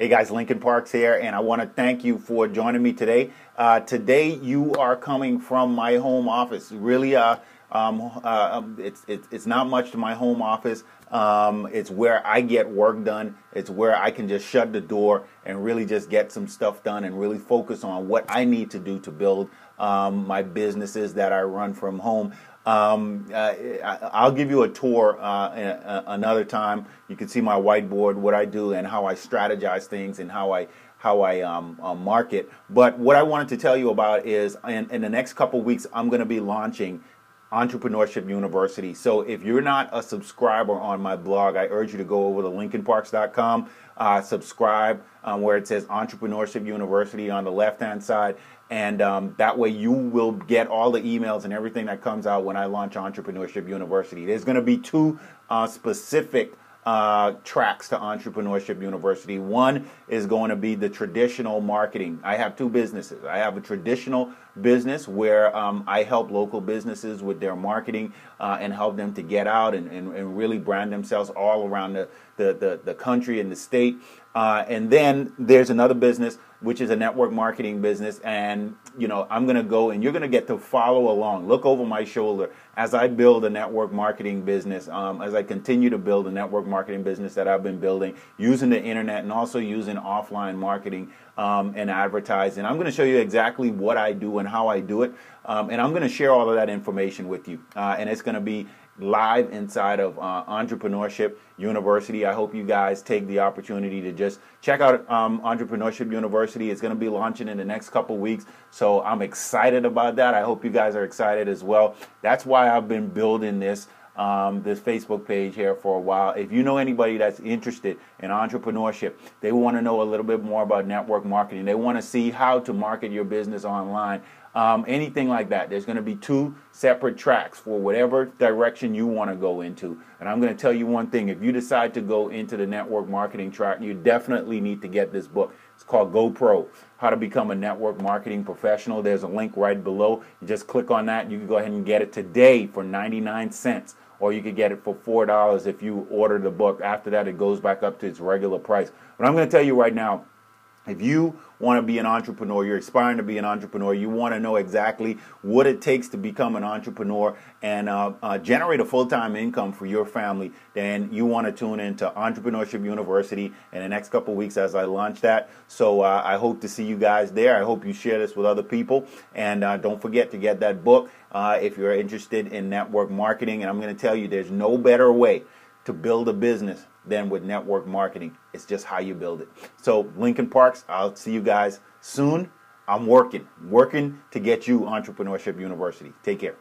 Hey guys, Lincoln Parks here, and I want to thank you for joining me today. Uh, today, you are coming from my home office. Really, uh, um, uh, um, it's, it's, it's not much to my home office. Um, it's where I get work done. It's where I can just shut the door and really just get some stuff done and really focus on what I need to do to build um, my businesses that I run from home. Um, uh, I'll give you a tour uh, another time. You can see my whiteboard, what I do, and how I strategize things, and how I how I um, uh, market. But what I wanted to tell you about is, in, in the next couple weeks, I'm going to be launching Entrepreneurship University. So if you're not a subscriber on my blog, I urge you to go over to lincolnparks.com, uh, subscribe um, where it says Entrepreneurship University on the left hand side, and um, that way you will get all the emails and everything that comes out when I launch Entrepreneurship University. There's going to be two uh, specific uh, tracks to Entrepreneurship University. One is going to be the traditional marketing. I have two businesses. I have a traditional business where um, I help local businesses with their marketing uh, and help them to get out and, and, and, really brand themselves all around the, the, the, the country and the state. Uh, and then there's another business which is a network marketing business. And, you know, I'm going to go and you're going to get to follow along, look over my shoulder as I build a network marketing business, um, as I continue to build a network marketing business that I've been building using the internet and also using offline marketing um, and advertising. I'm going to show you exactly what I do and how I do it. Um, and I'm going to share all of that information with you. Uh, and it's going to be live inside of uh, Entrepreneurship University. I hope you guys take the opportunity to just check out um, Entrepreneurship University. It's going to be launching in the next couple weeks, so I'm excited about that. I hope you guys are excited as well. That's why I've been building this. Um, this Facebook page here for a while. If you know anybody that's interested in entrepreneurship, they want to know a little bit more about network marketing. They want to see how to market your business online um, anything like that. There's going to be two separate tracks for whatever direction you want to go into. And I'm going to tell you one thing if you decide to go into the network marketing track, you definitely need to get this book. It's called GoPro How to Become a Network Marketing Professional. There's a link right below. You just click on that. You can go ahead and get it today for 99 cents. Or you could get it for $4 if you order the book. After that, it goes back up to its regular price. But I'm going to tell you right now, if you want to be an entrepreneur, you're aspiring to be an entrepreneur, you want to know exactly what it takes to become an entrepreneur and uh, uh, generate a full time income for your family, then you want to tune into Entrepreneurship University in the next couple weeks as I launch that. So uh, I hope to see you guys there. I hope you share this with other people. And uh, don't forget to get that book uh, if you're interested in network marketing. And I'm going to tell you, there's no better way to build a business than with network marketing. It's just how you build it. So, Lincoln Parks, I'll see you guys soon. I'm working, working to get you Entrepreneurship University. Take care.